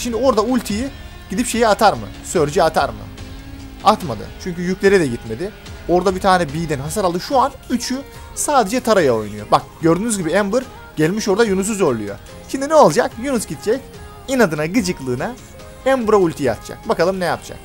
Şimdi orada ultiyi gidip şeyi atar mı? Surge'e atar mı? Atmadı. Çünkü yüklere de gitmedi. Orada bir tane B'den hasar aldı. Şu an 3'ü sadece Tara'ya oynuyor. Bak gördüğünüz gibi Ember gelmiş orada Yunus'u zorluyor. Şimdi ne olacak? Yunus gidecek. inadına gıcıklığına Ember'a ulti atacak. Bakalım ne yapacak.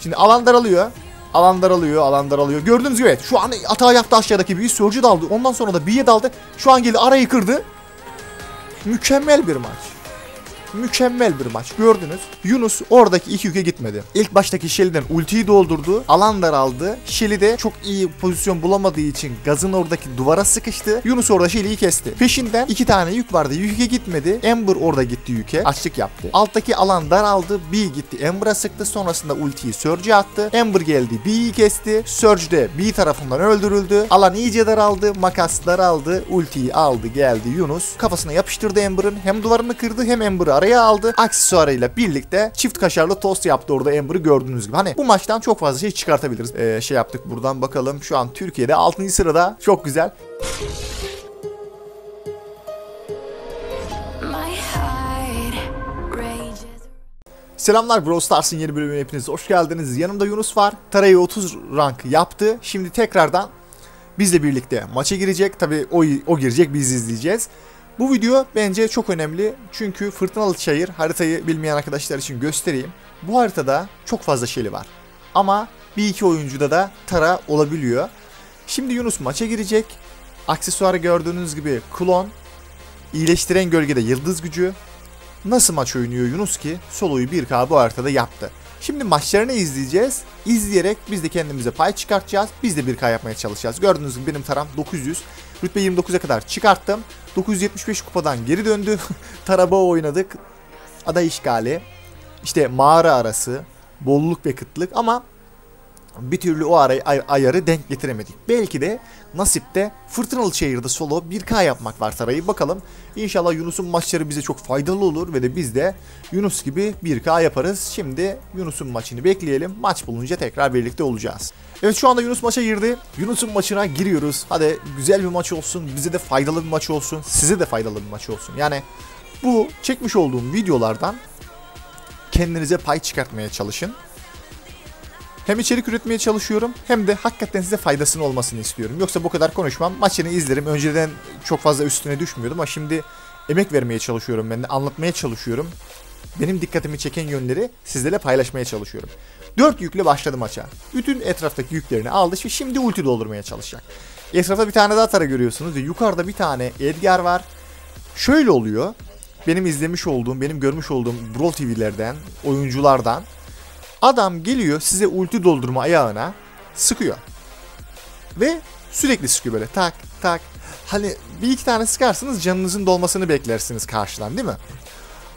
Şimdi alan daralıyor. Alan daralıyor, alan daralıyor. Gördüğünüz gibi evet, şu an hata yaptı aşağıdaki bir Surge'ü daldı. Ondan sonra da B'ye daldı. Şu an geldi arayı kırdı. Mükemmel bir maç. Mükemmel bir maç. Gördünüz. Yunus oradaki iki yüke gitmedi. İlk baştaki Shelly'den ultiyi doldurdu. Alan daraldı. Shelly de çok iyi pozisyon bulamadığı için gazın oradaki duvara sıkıştı. Yunus orada Shelly'yi kesti. Peşinden iki tane yük vardı. Yüke gitmedi. Ember orada gitti yüke. Açlık yaptı. Alttaki alan daraldı. B gitti. Ember'a sıktı. Sonrasında ultiyi Surge'e attı. Ember geldi. B'yi kesti. Surge de B tarafından öldürüldü. Alan iyice daraldı. Makas daraldı. Ultiyi aldı geldi Yunus. Kafasına yapıştırdı Ember'ın. Hem duvarını kırdı hem Ember'ı araya aldı. Aksesuarıyla birlikte çift kaşarlı tost yaptı orada Ember'ı gördüğünüz gibi. Hani bu maçtan çok fazla şey çıkartabiliriz. Ee, şey yaptık buradan bakalım. Şu an Türkiye'de 6. sırada. Çok güzel. Selamlar Brawl Stars'ın yeni bölümüne hepiniz hoş geldiniz. Yanımda Yunus var. Tarayı 30 rank yaptı. Şimdi tekrardan bizle birlikte maça girecek. Tabi o, o girecek biz izleyeceğiz. Bu video bence çok önemli. Çünkü Fırtınalı Çayır haritayı bilmeyen arkadaşlar için göstereyim. Bu haritada çok fazla şeyli var. Ama bir iki oyuncuda da Tara olabiliyor. Şimdi Yunus maça girecek. Aksesuarı gördüğünüz gibi klon, iyileştiren gölgede yıldız gücü, Nasıl maç oynuyor Yunus ki soloyu 1K bu haritada yaptı. Şimdi maçlarını izleyeceğiz. İzleyerek biz de kendimize pay çıkartacağız. Biz de 1K yapmaya çalışacağız. Gördüğünüz gibi benim taram 900. Rütbe 29'a kadar çıkarttım. 975 kupadan geri döndü. Taraba oynadık. Ada işgali. İşte mağara arası. Bolluk ve kıtlık ama bir türlü o arayı, ay- ayarı denk getiremedik. Belki de nasipte Fırtınalı Şehir'de solo 1K yapmak var sarayı. Bakalım İnşallah Yunus'un maçları bize çok faydalı olur ve de biz de Yunus gibi 1K yaparız. Şimdi Yunus'un maçını bekleyelim. Maç bulunca tekrar birlikte olacağız. Evet şu anda Yunus maça girdi. Yunus'un maçına giriyoruz. Hadi güzel bir maç olsun. Bize de faydalı bir maç olsun. Size de faydalı bir maç olsun. Yani bu çekmiş olduğum videolardan kendinize pay çıkartmaya çalışın. Hem içerik üretmeye çalışıyorum hem de hakikaten size faydasının olmasını istiyorum. Yoksa bu kadar konuşmam. Maçını izlerim. Önceden çok fazla üstüne düşmüyordum ama şimdi emek vermeye çalışıyorum ben de anlatmaya çalışıyorum. Benim dikkatimi çeken yönleri sizlerle paylaşmaya çalışıyorum. 4 yükle başladı maça. Bütün etraftaki yüklerini aldı ve şimdi ulti doldurmaya çalışacak. Etrafta bir tane daha tara görüyorsunuz ve yukarıda bir tane Edgar var. Şöyle oluyor. Benim izlemiş olduğum, benim görmüş olduğum Brawl TV'lerden, oyunculardan Adam geliyor size ulti doldurma ayağına sıkıyor. Ve sürekli sıkıyor böyle tak tak. Hani bir iki tane sıkarsınız canınızın dolmasını beklersiniz karşıdan değil mi?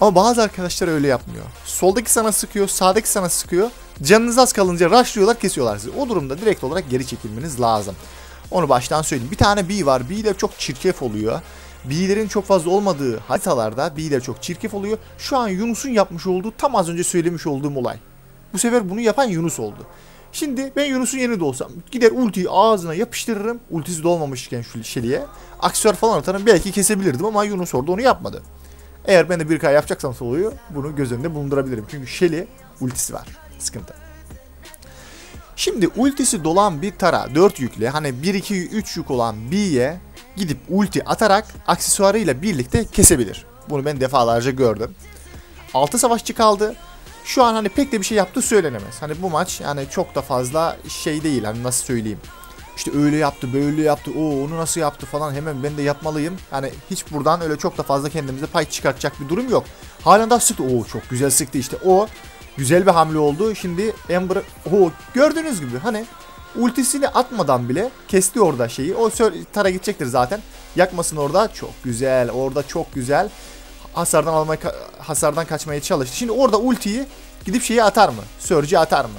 Ama bazı arkadaşlar öyle yapmıyor. Soldaki sana sıkıyor, sağdaki sana sıkıyor. Canınız az kalınca rushlıyorlar, kesiyorlar sizi. O durumda direkt olarak geri çekilmeniz lazım. Onu baştan söyleyeyim. Bir tane B var. B'ler çok çirkef oluyor. B'lerin çok fazla olmadığı haritalarda B'ler çok çirkef oluyor. Şu an Yunus'un yapmış olduğu tam az önce söylemiş olduğum olay. Bu sefer bunu yapan Yunus oldu. Şimdi ben Yunus'un yerinde olsam gider ultiyi ağzına yapıştırırım. Ultisi dolmamışken şu Shelly'e. Aksesuar falan atarım belki kesebilirdim ama Yunus orada onu yapmadı. Eğer ben de 1K yapacaksam soloyu bunu göz önünde bulundurabilirim. Çünkü Shelly ultisi var. Sıkıntı. Şimdi ultisi dolan bir tara 4 yükle hani 1 2 3 yük olan B'ye gidip ulti atarak aksesuarıyla birlikte kesebilir. Bunu ben defalarca gördüm. 6 savaşçı kaldı. Şu an hani pek de bir şey yaptığı söylenemez. Hani bu maç yani çok da fazla şey değil hani nasıl söyleyeyim. İşte öyle yaptı böyle yaptı o onu nasıl yaptı falan hemen ben de yapmalıyım. Yani hiç buradan öyle çok da fazla kendimize pay çıkartacak bir durum yok. Halen daha sıktı. Oo çok güzel sıktı işte o güzel bir hamle oldu. Şimdi Ember o gördüğünüz gibi hani ultisini atmadan bile kesti orada şeyi. O tara gidecektir zaten. Yakmasın orada. Çok güzel. Orada çok güzel hasardan almaya hasardan kaçmaya çalıştı. Şimdi orada ultiyi gidip şeyi atar mı? Surge'e atar mı?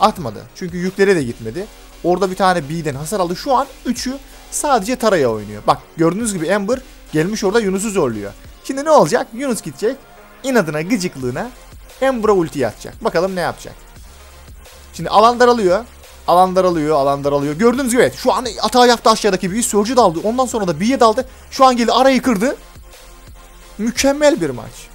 Atmadı. Çünkü yüklere de gitmedi. Orada bir tane B'den hasar aldı. Şu an 3'ü sadece Tara'ya oynuyor. Bak gördüğünüz gibi Ember gelmiş orada Yunus'u zorluyor. Şimdi ne olacak? Yunus gidecek. inadına gıcıklığına Ember'a ulti atacak. Bakalım ne yapacak. Şimdi alan daralıyor. Alan daralıyor, alan daralıyor. Gördüğünüz gibi evet, şu an hata yaptı aşağıdaki bir Surge'e daldı. Ondan sonra da B'ye daldı. Şu an geldi arayı kırdı. Mükemmel bir maç.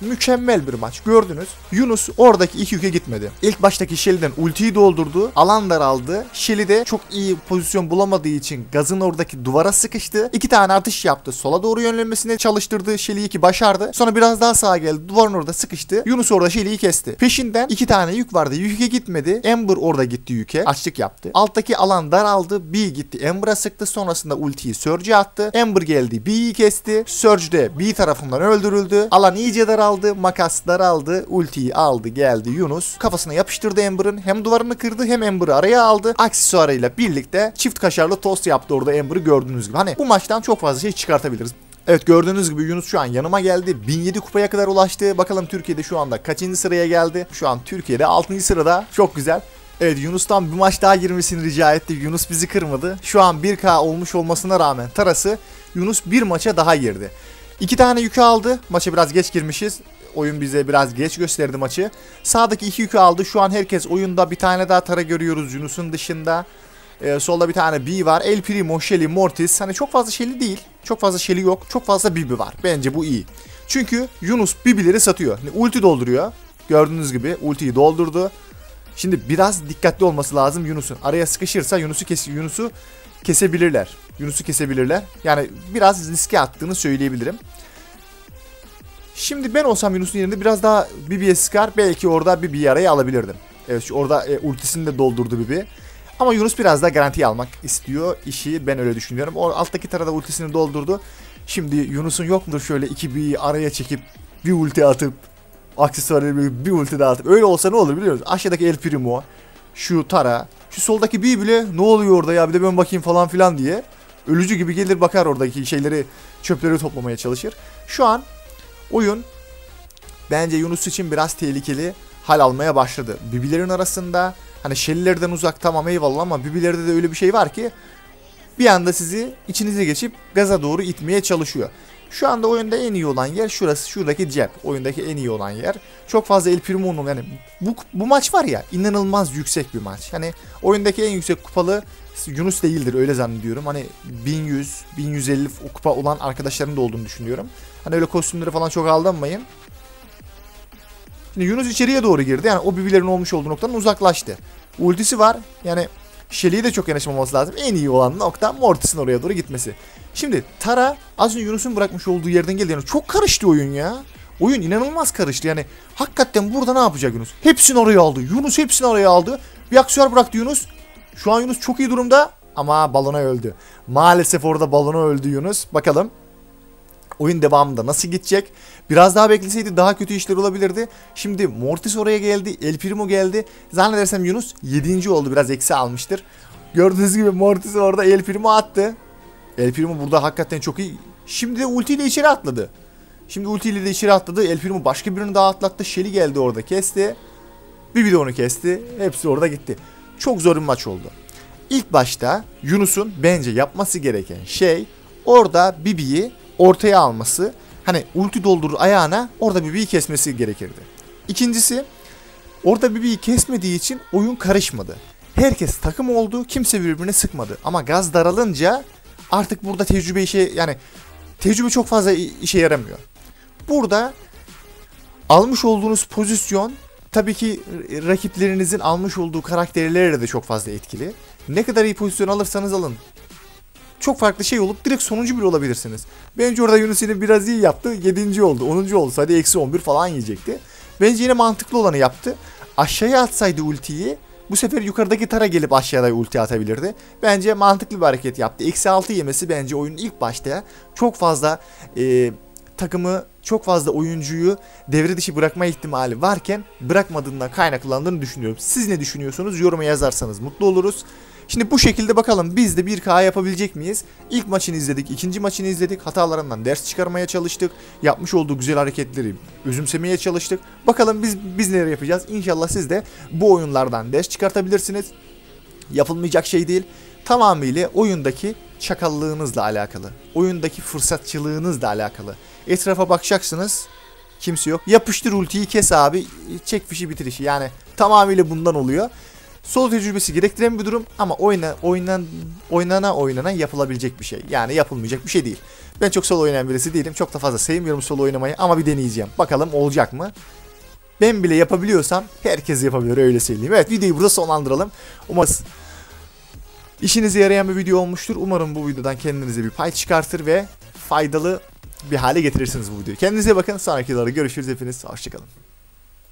Mükemmel bir maç. Gördünüz. Yunus oradaki iki yüke gitmedi. İlk baştaki Shelly'den ultiyi doldurdu. Alan daraldı. Shelly de çok iyi pozisyon bulamadığı için gazın oradaki duvara sıkıştı. İki tane atış yaptı. Sola doğru yönlenmesine çalıştırdı. Shelly'yi ki başardı. Sonra biraz daha sağa geldi. Duvarın orada sıkıştı. Yunus orada Shelly'yi kesti. Peşinden iki tane yük vardı. Yüke gitmedi. Ember orada gitti yüke. Açlık yaptı. Alttaki alan daraldı. B gitti. Ember'a sıktı. Sonrasında ultiyi Surge'e attı. Ember geldi. B'yi kesti. Surge de B tarafından öldürüldü. Alan iyice daraldı. Makas daraldı. Ultiyi aldı geldi Yunus. Kafasına yapıştırdı Ember'ın. Hem duvarını kırdı hem Ember'ı araya aldı. Aksesuarıyla birlikte çift kaşarlı tost yaptı orada Ember'ı gördüğünüz gibi. Hani bu maçtan çok fazla şey çıkartabiliriz. Evet gördüğünüz gibi Yunus şu an yanıma geldi. 1007 kupaya kadar ulaştı. Bakalım Türkiye'de şu anda kaçıncı sıraya geldi? Şu an Türkiye'de 6. sırada. Çok güzel. Evet Yunus'tan bir maç daha girmesini rica etti. Yunus bizi kırmadı. Şu an 1K olmuş olmasına rağmen Tarası Yunus bir maça daha girdi. İki tane yükü aldı. Maça biraz geç girmişiz. Oyun bize biraz geç gösterdi maçı. Sağdaki iki yükü aldı. Şu an herkes oyunda bir tane daha Tara görüyoruz Yunus'un dışında. Ee, solda bir tane B var. El Primo, Shelly, Mortis. Hani çok fazla Shelly değil. Çok fazla Shelly yok. Çok fazla Bibi var. Bence bu iyi. Çünkü Yunus Bibi'leri satıyor. Hani ulti dolduruyor. Gördüğünüz gibi ultiyi doldurdu. Şimdi biraz dikkatli olması lazım Yunus'un. Araya sıkışırsa Yunus'u kes Yunus'u kesebilirler. Yunus'u kesebilirler. Yani biraz riske attığını söyleyebilirim. Şimdi ben olsam Yunus'un yerinde biraz daha Bibi'ye sıkar. Belki orada Bibi'yi araya alabilirdim. Evet orada e, ultisini de doldurdu Bibi. Ama Yunus biraz daha garanti almak istiyor işi. Ben öyle düşünüyorum. O alttaki tarada ultisini doldurdu. Şimdi Yunus'un yok mudur şöyle iki B'yi araya çekip bir ulti atıp aksesuarıyla bir, ulti daha atıp öyle olsa ne olur biliyor musun? Aşağıdaki El Primo, şu Tara, şu soldaki B bile ne oluyor orada ya bir de ben bakayım falan filan diye. Ölücü gibi gelir bakar oradaki şeyleri çöpleri toplamaya çalışır. Şu an oyun bence Yunus için biraz tehlikeli hal almaya başladı. Bibilerin arasında hani Shelly'lerden uzak tamam eyvallah ama Bibilerde de öyle bir şey var ki bir anda sizi içinize geçip gaza doğru itmeye çalışıyor. Şu anda oyunda en iyi olan yer şurası. Şuradaki cep. Oyundaki en iyi olan yer. Çok fazla El Primo'nun yani bu, bu maç var ya inanılmaz yüksek bir maç. Hani oyundaki en yüksek kupalı Yunus değildir öyle zannediyorum. Hani 1100, 1150 kupa olan arkadaşların da olduğunu düşünüyorum. Hani öyle kostümleri falan çok aldanmayın. Şimdi Yunus içeriye doğru girdi. Yani o bibilerin olmuş olduğu noktadan uzaklaştı. Ultisi var. Yani Shelly'ye de çok yanaşmaması lazım. En iyi olan nokta Mortis'in oraya doğru gitmesi. Şimdi Tara az önce Yunus'un bırakmış olduğu yerden geldi. Yani çok karıştı oyun ya. Oyun inanılmaz karıştı. Yani hakikaten burada ne yapacak Yunus? Hepsini oraya aldı. Yunus hepsini oraya aldı. Bir aksesuar bıraktı Yunus. Şu an Yunus çok iyi durumda ama balona öldü. Maalesef orada balona öldü Yunus. Bakalım oyun devamında nasıl gidecek? Biraz daha bekleseydi daha kötü işler olabilirdi. Şimdi Mortis oraya geldi. El Primo geldi. Zannedersem Yunus 7. oldu. Biraz eksi almıştır. Gördüğünüz gibi Mortis orada El Primo attı. El Primo burada hakikaten çok iyi. Şimdi de ultiyle içeri atladı. Şimdi ultiyle de içeri atladı. El Primo başka birini daha atlattı. Shelly geldi orada kesti. Bibi de onu kesti. Hepsi orada gitti. Çok zor bir maç oldu. İlk başta Yunus'un bence yapması gereken şey orada Bibi'yi ortaya alması. Hani ulti doldurur ayağına orada Bibi'yi kesmesi gerekirdi. İkincisi orada Bibi'yi kesmediği için oyun karışmadı. Herkes takım oldu. Kimse birbirine sıkmadı. Ama gaz daralınca artık burada tecrübe işe yani tecrübe çok fazla işe yaramıyor. Burada almış olduğunuz pozisyon tabii ki rakiplerinizin almış olduğu karakterlerle de çok fazla etkili. Ne kadar iyi pozisyon alırsanız alın. Çok farklı şey olup direkt sonuncu bile olabilirsiniz. Bence orada Yunus yine biraz iyi yaptı. 7. oldu. 10. olsaydı eksi 11 falan yiyecekti. Bence yine mantıklı olanı yaptı. Aşağıya atsaydı ultiyi bu sefer yukarıdaki tara gelip aşağıda ulti atabilirdi. Bence mantıklı bir hareket yaptı. Eksi 6 yemesi bence oyunun ilk başta çok fazla e, takımı çok fazla oyuncuyu devre dışı bırakma ihtimali varken bırakmadığından kaynaklandığını düşünüyorum. Siz ne düşünüyorsunuz? Yoruma yazarsanız mutlu oluruz. Şimdi bu şekilde bakalım biz de 1K yapabilecek miyiz? İlk maçını izledik, ikinci maçını izledik. Hatalarından ders çıkarmaya çalıştık. Yapmış olduğu güzel hareketleri özümsemeye çalıştık. Bakalım biz biz neler yapacağız? İnşallah siz de bu oyunlardan ders çıkartabilirsiniz. Yapılmayacak şey değil. Tamamıyla oyundaki çakallığınızla alakalı. Oyundaki fırsatçılığınızla alakalı. Etrafa bakacaksınız. Kimse yok. Yapıştır ultiyi kes abi. Çek fişi bitir işi. Yani tamamıyla bundan oluyor. Solo tecrübesi gerektiren bir durum ama oyna, oynan, oynana oynana yapılabilecek bir şey. Yani yapılmayacak bir şey değil. Ben çok solo oynayan birisi değilim. Çok da fazla sevmiyorum solo oynamayı ama bir deneyeceğim. Bakalım olacak mı? Ben bile yapabiliyorsam herkes yapabilir öyle söyleyeyim. Evet videoyu burada sonlandıralım. Umarım işinize yarayan bir video olmuştur. Umarım bu videodan kendinize bir pay çıkartır ve faydalı bir hale getirirsiniz bu videoyu. Kendinize bakın. Sonraki videolarda görüşürüz hepiniz. Hoşçakalın.